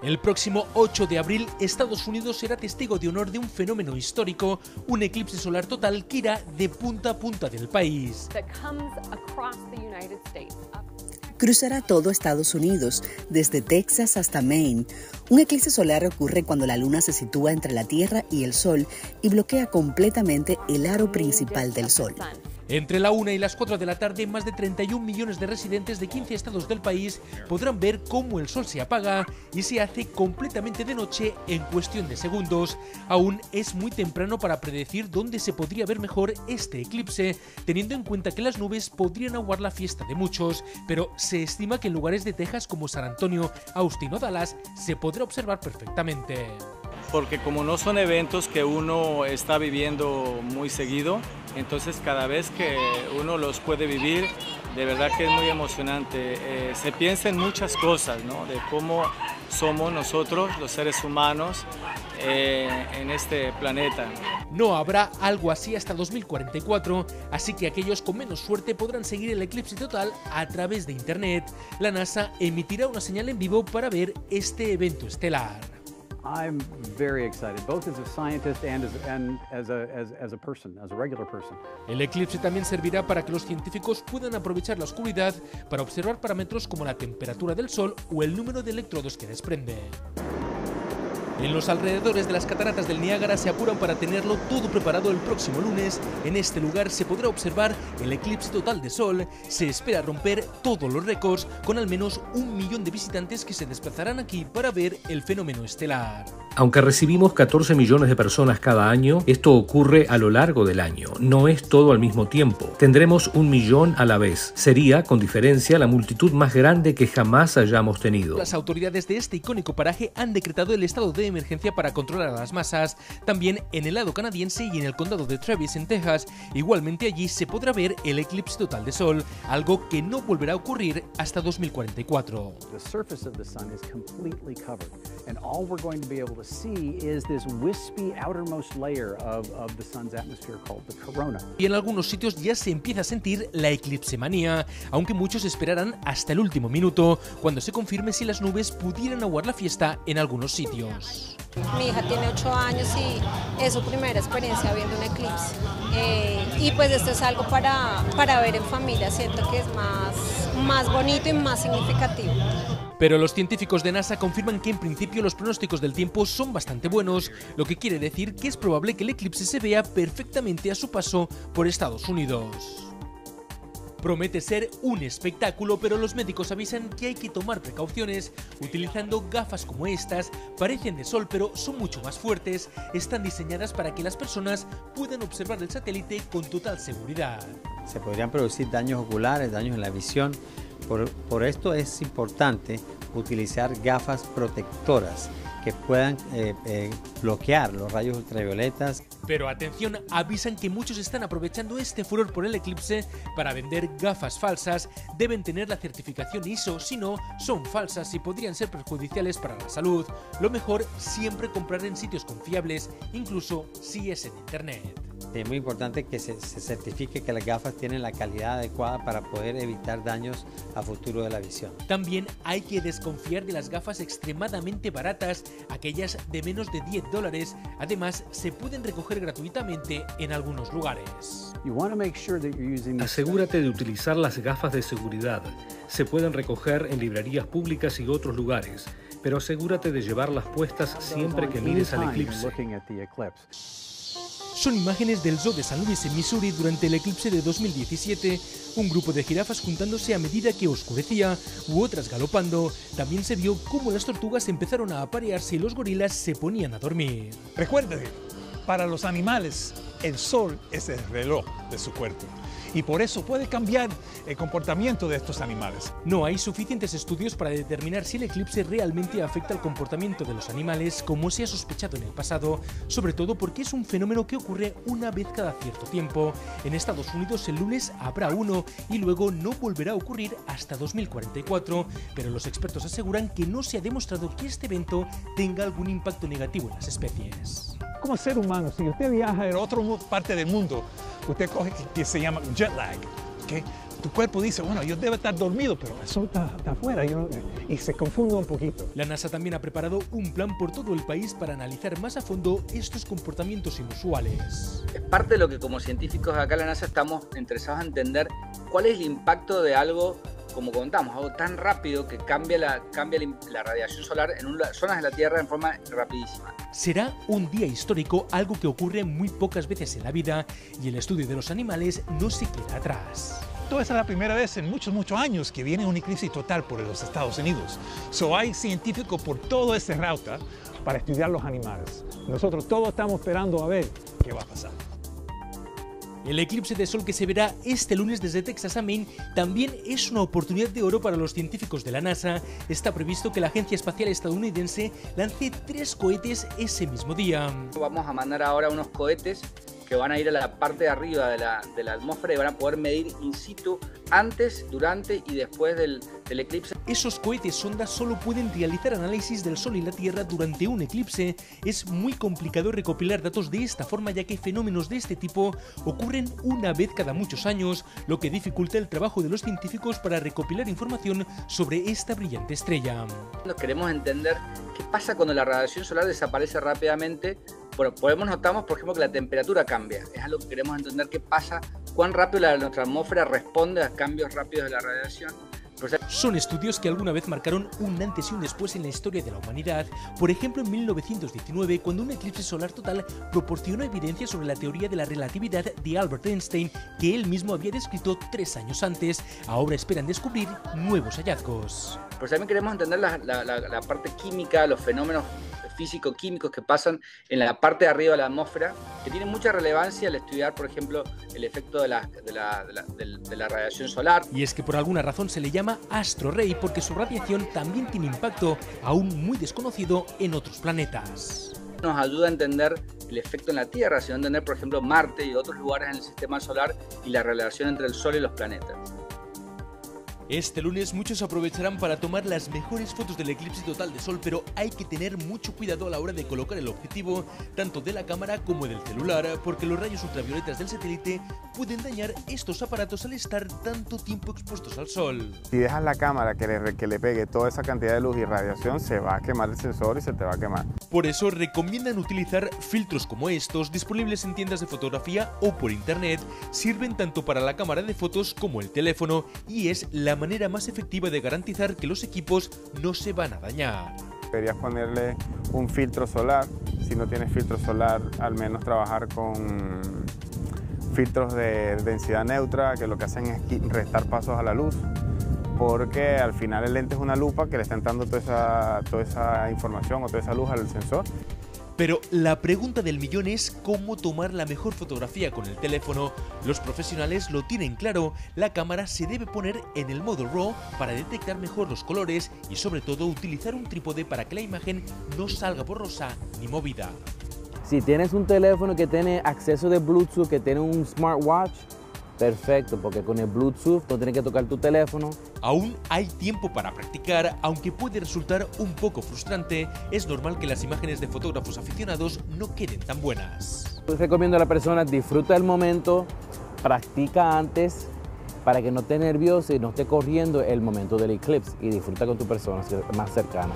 El próximo 8 de abril, Estados Unidos será testigo de honor de un fenómeno histórico, un eclipse solar total que irá de punta a punta del país. Cruzará todo Estados Unidos, desde Texas hasta Maine. Un eclipse solar ocurre cuando la luna se sitúa entre la Tierra y el Sol y bloquea completamente el aro principal del Sol. Entre la 1 y las 4 de la tarde, más de 31 millones de residentes de 15 estados del país podrán ver cómo el sol se apaga y se hace completamente de noche en cuestión de segundos. Aún es muy temprano para predecir dónde se podría ver mejor este eclipse, teniendo en cuenta que las nubes podrían aguar la fiesta de muchos, pero se estima que en lugares de Texas como San Antonio, Austin o Dallas se podrá observar perfectamente porque como no son eventos que uno está viviendo muy seguido, entonces cada vez que uno los puede vivir, de verdad que es muy emocionante. Eh, se piensa en muchas cosas, ¿no? De cómo somos nosotros, los seres humanos, eh, en este planeta. No habrá algo así hasta 2044, así que aquellos con menos suerte podrán seguir el eclipse total a través de Internet. La NASA emitirá una señal en vivo para ver este evento estelar. I'm very excited, both as a scientist and as, and a person, as a regular person. El eclipse también servirá para que los científicos puedan aprovechar la oscuridad para observar parámetros como la temperatura del Sol o el número de electrodos que desprende. En los alrededores de las cataratas del Niágara se apuran para tenerlo todo preparado el próximo lunes. En este lugar se podrá observar el eclipse total de sol. Se espera romper todos los récords con al menos un millón de visitantes que se desplazarán aquí para ver el fenómeno estelar. Aunque recibimos 14 millones de personas cada año, esto ocurre a lo largo del año, no es todo al mismo tiempo. Tendremos un millón a la vez. Sería, con diferencia, la multitud más grande que jamás hayamos tenido. Las autoridades de este icónico paraje han decretado el estado de emergencia para controlar a las masas, también en el lado canadiense y en el condado de Travis, en Texas. Igualmente allí se podrá ver el eclipse total de sol, algo que no volverá a ocurrir hasta 2044. Y en algunos sitios ya se empieza a sentir la eclipse manía, aunque muchos esperarán hasta el último minuto, cuando se confirme si las nubes pudieran aguar la fiesta en algunos sitios. Mi hija tiene 8 años y es su primera experiencia viendo un eclipse. Eh, y pues esto es algo para, para ver en familia, siento que es más, más bonito y más significativo. Pero los científicos de NASA confirman que en principio los pronósticos del tiempo son bastante buenos, lo que quiere decir que es probable que el eclipse se vea perfectamente a su paso por Estados Unidos. Promete ser un espectáculo, pero los médicos avisan que hay que tomar precauciones utilizando gafas como estas. Parecen de sol, pero son mucho más fuertes. Están diseñadas para que las personas puedan observar el satélite con total seguridad. Se podrían producir daños oculares, daños en la visión. Por, por esto es importante utilizar gafas protectoras que puedan eh, eh, bloquear los rayos ultravioletas. Pero atención, avisan que muchos están aprovechando este furor por el eclipse para vender gafas falsas. Deben tener la certificación ISO, si no, son falsas y podrían ser perjudiciales para la salud. Lo mejor, siempre comprar en sitios confiables, incluso si es en Internet. Es muy importante que se, certifique que las gafas tienen la calidad adecuada para poder evitar daños a futuro de la visión. También hay que desconfiar de las gafas extremadamente baratas, aquellas de menos de 10 dólares. Además, se pueden recoger gratuitamente en algunos lugares. Asegúrate de utilizar las gafas de seguridad. Se pueden recoger en librerías públicas y otros lugares, pero asegúrate de llevarlas puestas siempre que mires al eclipse. Son imágenes del zoo de San Luis en Missouri durante el eclipse de 2017, un grupo de jirafas juntándose a medida que oscurecía u otras galopando. También se vio cómo las tortugas empezaron a aparearse y los gorilas se ponían a dormir. Recuerde, para los animales, el sol es el reloj de su cuerpo y por eso puede cambiar el comportamiento de estos animales. No hay suficientes estudios para determinar si el eclipse realmente afecta el comportamiento de los animales como se ha sospechado en el pasado, sobre todo porque es un fenómeno que ocurre una vez cada cierto tiempo. En Estados Unidos el lunes habrá uno y luego no volverá a ocurrir hasta 2044, pero los expertos aseguran que no se ha demostrado que este evento tenga algún impacto negativo en las especies. Como ser humano, si usted viaja en otra parte del mundo, usted coge que se llama jet lag. tu cuerpo dice, bueno, yo debo estar dormido, pero el sol está, afuera y se confunde un poquito. La NASA también ha preparado un plan por todo el país para analizar más a fondo estos comportamientos inusuales. Es parte de lo que como científicos acá en la NASA estamos interesados en entender cuál es el impacto de algo como contamos, algo tan rápido que cambia la, cambia la radiación solar en zonas de la Tierra en forma rapidísima. Será un día histórico, algo que ocurre muy pocas veces en la vida y el estudio de los animales no se queda atrás. Esta es la primera vez en muchos, muchos años que viene un eclipse total por los Estados Unidos. So hay científicos por toda esta ruta para estudiar los animales. Nosotros todos estamos esperando a ver qué va a pasar. El eclipse de sol que se verá este lunes desde Texas a Maine también es una oportunidad de oro para los científicos de la NASA. Está previsto que la Agencia Espacial Estadounidense lance tres cohetes ese mismo día. Vamos a mandar ahora unos cohetes que van a ir a la parte de arriba de la, de la atmósfera y van a poder medir in situ antes, durante y después del, del, eclipse. Esos cohetes sondas solo pueden realizar análisis del Sol y la Tierra durante un eclipse. Es muy complicado recopilar datos de esta forma ya que fenómenos de este tipo ocurren una vez cada muchos años, lo que dificulta el trabajo de los científicos para recopilar información sobre esta brillante estrella. Queremos entender qué pasa cuando la radiación solar desaparece rápidamente bueno, podemos notamos, por ejemplo, que la temperatura cambia. Es algo que queremos entender qué pasa, cuán rápido la, nuestra atmósfera responde a cambios rápidos de la radiación. Son estudios que alguna vez marcaron un antes y un después en la historia de la humanidad. Por ejemplo, en 1919, cuando un eclipse solar total proporcionó evidencia sobre la teoría de la relatividad de Albert Einstein, que él mismo había descrito tres años antes. Ahora esperan descubrir nuevos hallazgos. Pues también queremos entender la, la parte química, los fenómenos físico-químicos que pasan en la parte de arriba de la atmósfera, que tienen mucha relevancia al estudiar, por ejemplo, el efecto de la, de la, de la, radiación solar. Y es que por alguna razón se le llama astro rey porque su radiación también tiene impacto aún muy desconocido en otros planetas. Nos ayuda a entender el efecto en la Tierra, sino entender, por ejemplo, Marte y otros lugares en el sistema solar y la relación entre el Sol y los planetas. Este lunes muchos aprovecharán para tomar las mejores fotos del eclipse total de sol, pero hay que tener mucho cuidado a la hora de colocar el objetivo, tanto de la cámara como del celular, porque los rayos ultravioletas del satélite pueden dañar estos aparatos al estar tanto tiempo expuestos al sol. Si dejas la cámara que le, que le pegue toda esa cantidad de luz y radiación, se va a quemar el sensor y se te va a quemar. Por eso recomiendan utilizar filtros como estos, disponibles en tiendas de fotografía o por internet, sirven tanto para la cámara de fotos como el teléfono y es la manera más efectiva de garantizar que los equipos no se van a dañar. Deberías ponerle un filtro solar, si no tienes filtro solar al menos trabajar con filtros de densidad neutra que lo que hacen es restar pasos a la luz porque al final el lente es una lupa que le está entrando toda esa, toda esa información o toda esa luz al sensor pero la pregunta del millón es cómo tomar la mejor fotografía con el teléfono. Los profesionales lo tienen claro, la cámara se debe poner en el modo RAW para detectar mejor los colores y sobre todo utilizar un trípode para que la imagen no salga borrosa ni movida. Si tienes un teléfono que tiene acceso de Bluetooth, que tiene un smartwatch, Perfecto, porque con el Bluetooth no tienes que tocar tu teléfono. Aún hay tiempo para practicar, aunque puede resultar un poco frustrante, es normal que las imágenes de fotógrafos aficionados no queden tan buenas. recomiendo a la persona disfruta el momento, practica antes para que no esté nervioso y no esté corriendo el momento del eclipse y disfruta con tu persona más cercana.